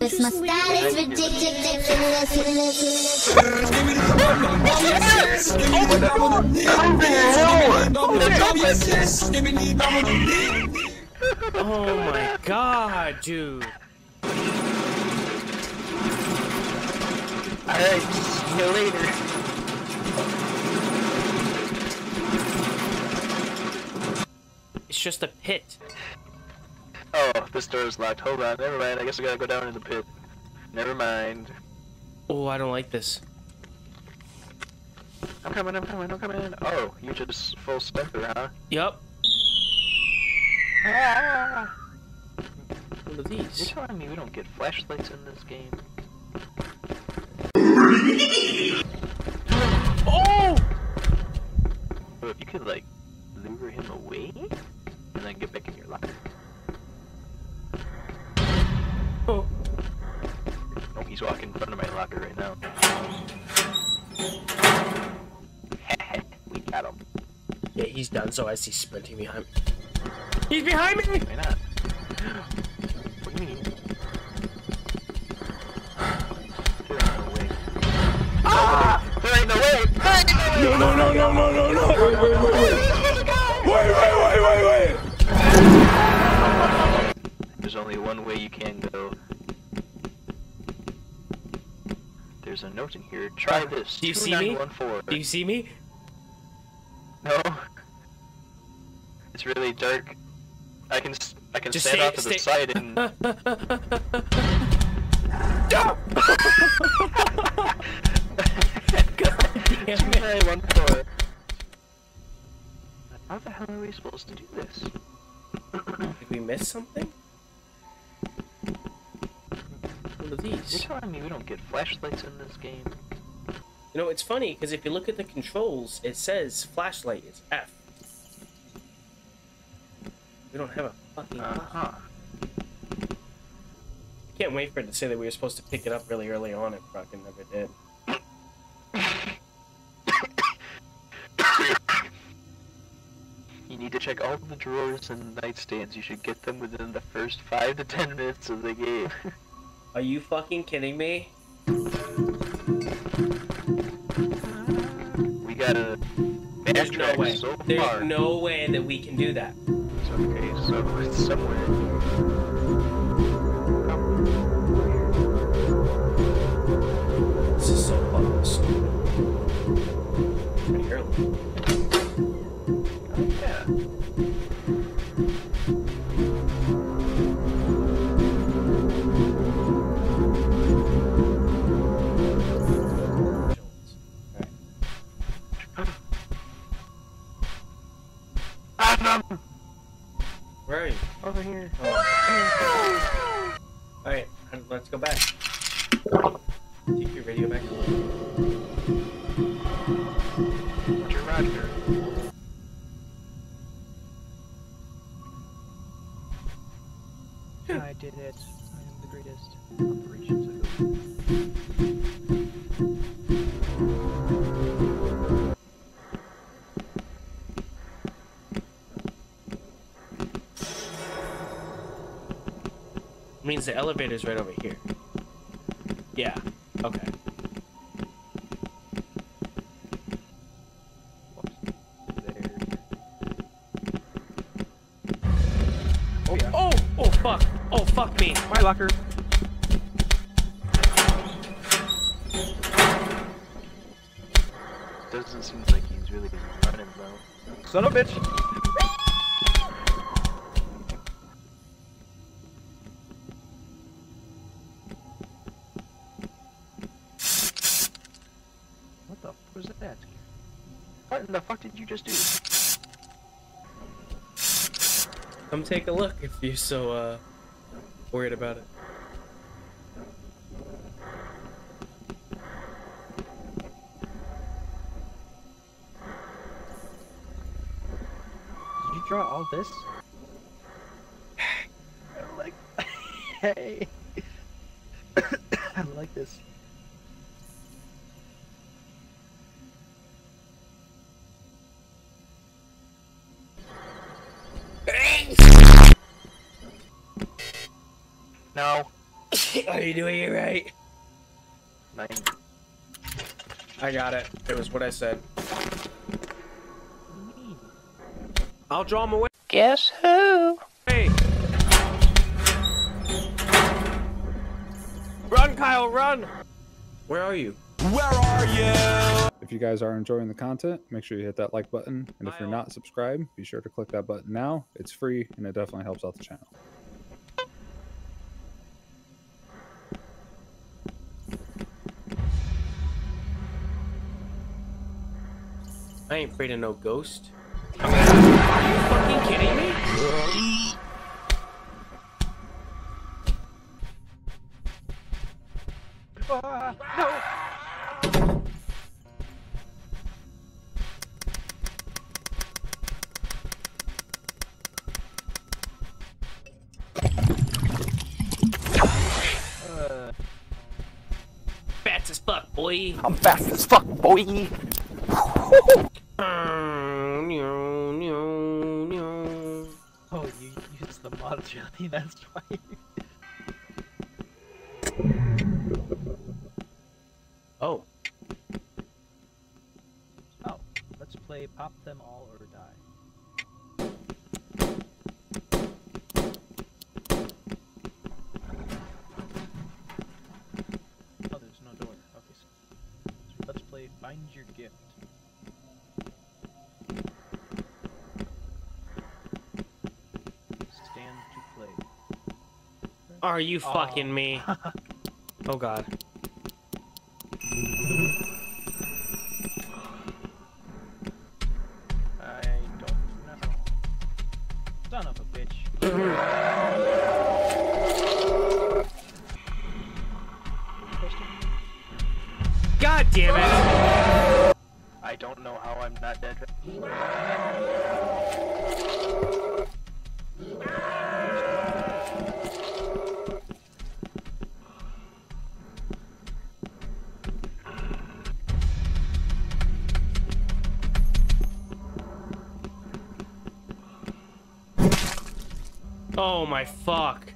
It's my style is ridiculous. Oh my god, dude. Alright, see you later. It's just a pit. Oh, this door is locked. Hold on, never mind. I guess I gotta go down in the pit. Never mind. Oh, I don't like this. I'm coming, I'm coming, I'm coming. Oh, you just full specter, huh? Yup. Ah! What are You're these? telling me we don't get flashlights in this game? Oh! But you could, like, he's done, so I see sprinting behind me. He's behind me! Why not? What do you mean? There ain't no way. Ah! There ain't no way! There ain't no way! No, no, no, no, no, no, no! Wait, wait, wait, wait! Wait, wait, wait, wait, wait! There's only one way you can go. There's a note in here. Try this. Do you see me? Do you see me? No. It's really dark. I can I can Just stand off to the side and damn it. 2914. How the hell are we supposed to do this? Did we miss something? What are You're these? telling me we don't get flashlights in this game? You know, it's funny, because if you look at the controls, it says flashlight is F. We don't have a fucking Uh huh. Can't wait for it to say that we were supposed to pick it up really early on and fucking never did. You need to check all the drawers and nightstands. You should get them within the first five to ten minutes of the game. Are you fucking kidding me? we got a There's no way. so There's no way that we can do that. Okay, so it's somewhere. This is so fucking stupid. Oh, yeah. Adam! Over here. Alright, let's go back. Take your radio back. Means the elevator's right over here. Yeah. Okay. Oh yeah. Oh! Oh fuck! Oh fuck me! My locker. Doesn't seem like he's really running though. Son of a bitch! Was that? What in the fuck did you just do? Come take a look if you're so uh worried about it. Did you draw all this? I like. hey. I like this. No. Are you doing it right? Nine. I got it. It was what I said. I'll draw him away. Guess who? Hey. Run, Kyle, run! Where are you? Where are you? If you guys are enjoying the content, make sure you hit that like button. And if you're not subscribed, be sure to click that button now. It's free and it definitely helps out the channel. I ain't afraid of no ghost. Are you fucking kidding me? No. Uh, Fast as fuck, boy. I'm fast as fuck, boy. that's why. Oh, Oh, let's play Pop Them All or Die. Are you fucking me? Oh god. I don't know. Son of a bitch. God damn it! I don't know how I'm not dead. Oh my fuck.